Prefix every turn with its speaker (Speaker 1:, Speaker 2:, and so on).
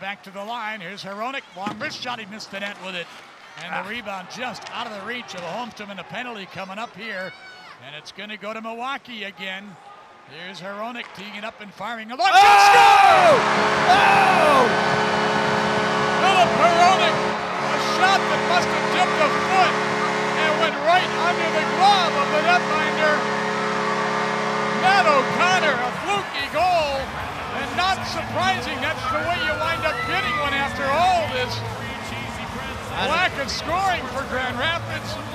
Speaker 1: Back to the line. Here's Hronek. Long wrist shot. He missed the net with it. And the ah. rebound just out of the reach of the Holmstrom and a penalty coming up here. And it's going to go to Milwaukee again. Here's Hronek teeing it up and firing. A long
Speaker 2: oh!
Speaker 1: score!
Speaker 2: Oh!
Speaker 1: Filip Hronek. A shot that must have tipped a foot and went right under the glove of the netminder. Matt O'Connor, a fluky goal. And not surprising, that's the way Lack of scoring for Grand Rapids.